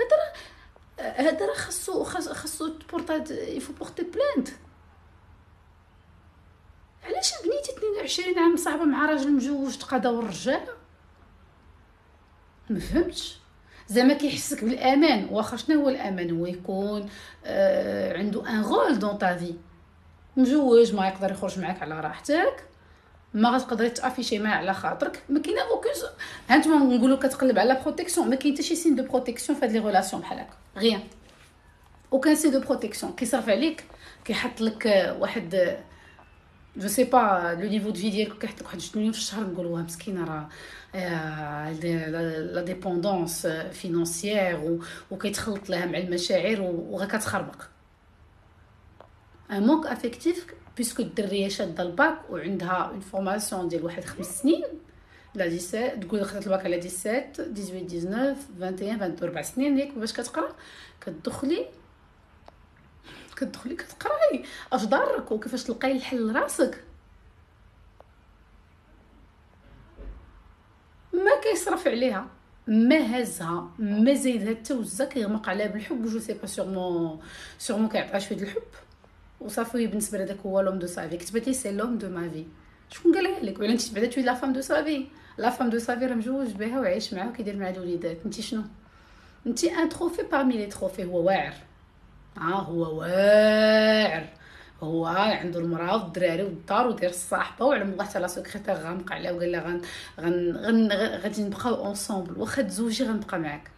هذا راه هذا راه خاصو خاصو تبورطا il faut porter plainte علاش بنيتي 22 عام صاحبة مع راجل مجوج تقاداو الرجاله ما فهمتش. زعما كيحسك بالأمان واخا شنو هو الأمان؟ هو يكون آه عنده un rôle dans ta vie مجوج ما يقدر يخرج معاك على راحتك. ما غتقدري تافيشي معاه على خاطرك. ما كاينة aucune هانتوما نقولوا كتقلب على protection ما كاين حتى شي signe de protection في هاد les relations بحال هكا. rien aucun signe de protection كيصرف عليك كيحط لك واحد je sais pas le niveau de vie ديالك كيحط لك واحد 2 مليون في الشهر نقولوا مسكينة راه la dépendance financière وكيتخلط لها مع المشاعر وغا كتخربق. un manque affectif puisque الدريه شاده الباك وعندها une formation ديال واحد خمس سنين لا 17 تقول خدات الباك على 17 18 19 21 22 ربع سنين ياك باش كتقرا كتدخلي كتدخلي كتقراي اش ضرك وكيفاش تلقاي الحل لراسك ما كيصرف عليها ما هزها ما زايدها حتى وزه كيغمق عليها بالحب je sais pas sûrement sûrement كيعطيها شوية الحب وصافي بالنسبة لهداك هو l'homme de sa vie كتبت لي c'est l'homme de ma vie شكون قالها لك؟ ولا أنت t'es la femme de sa vie la femme de sa vie راه مجوج بها وعايش معاه وكيدير مع الوليدات. انت شنو؟ انت un trophée parmi les trophées هو واعر. ها هو واعر. هو عنده المراه والدراري والدار ودير الصاحبة وعلم الله حتى لا سكرتير غامق عليها وقال لها غن غن غادي نبقاو ensemble واخا تزوجي غنبقى معاك.